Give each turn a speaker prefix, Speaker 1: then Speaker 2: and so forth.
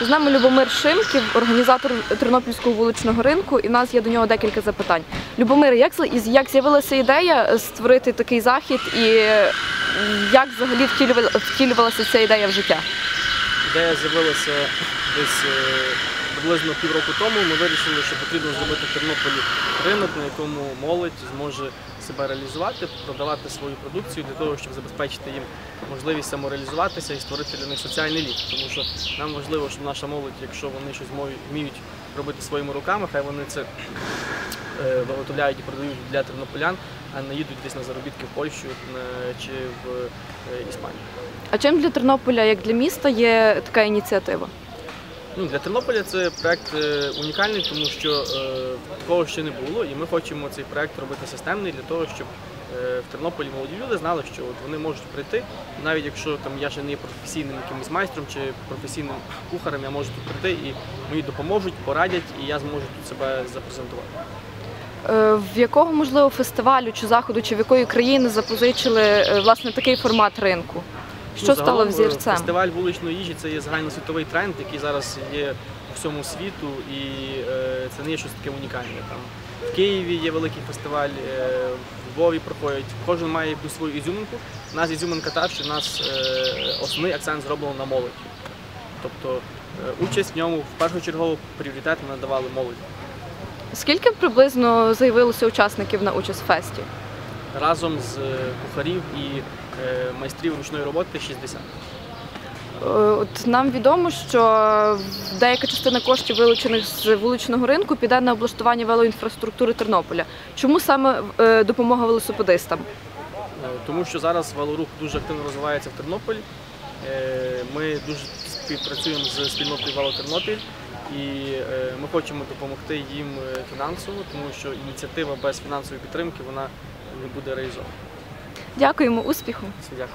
Speaker 1: З нами Любомир Шимків, організатор Тернопільського вуличного ринку, і в нас є до нього декілька запитань. Любомир, як, як з'явилася ідея створити такий захід і як взагалі втілювалася ця ідея в життя?
Speaker 2: Ідея з'явилася десь е, приблизно півроку тому. Ми вирішили, що потрібно зробити в Тернополі ринок, на якому молодь зможе себе реалізувати, продавати свою продукцію для того, щоб забезпечити їм можливість самореалізуватися і створити для них соціальний лік. Тому що нам важливо, щоб наша молодь, якщо вони щось вміють робити своїми руками, хай вони це е, виготовляють і продають для тернополян, а не їдуть десь на заробітки в Польщу чи в е, Іспанію.
Speaker 1: А чим для Тернополя, як для міста, є така ініціатива?
Speaker 2: Ну, для Тернополя це проект е, унікальний, тому що е, такого ще не було, і ми хочемо цей проект робити системний для того, щоб е, в Тернополі молоді люди знали, що от вони можуть прийти, навіть якщо там я ще не є професійним якимось майстром чи професійним кухарем, я можу тут прийти і мені допоможуть, порадять, і я зможу тут себе запрезентувати.
Speaker 1: В якого можливо фестивалю чи заходу, чи в якої країни запозичили власне такий формат ринку? Що
Speaker 2: Ну,
Speaker 1: стало
Speaker 2: загалом, е,
Speaker 1: взірцем?
Speaker 2: Фестиваль вуличної їжі це є загальносвітовий тренд, який зараз є у всьому світу, і е, це не є щось таке унікальне. Там в Києві є великий фестиваль, е, в Львові проходять. Кожен має якусь свою ізюминку. У нас ізюминка та, що у нас е, основний акцент зроблено на молоді. Тобто е, участь в ньому в першочергово пріоритет ми надавали молоді.
Speaker 1: Скільки приблизно заявилося учасників на участь в фесті?
Speaker 2: Разом з е, кухарів і е, майстрів ручної роботи 60.
Speaker 1: Е, От нам відомо, що деяка частина коштів, вилучених з вуличного ринку, піде на облаштування велоінфраструктури Тернополя. Чому саме допомога велосипедистам?
Speaker 2: Тому що зараз велорух дуже активно розвивається в Тернополі. Ми дуже співпрацюємо з спільнотою Вело Тернопіль і ми хочемо допомогти їм фінансово, тому що ініціатива без фінансової підтримки вона не буде реалізовано.
Speaker 1: Дякуємо, успіху!
Speaker 2: Дякую.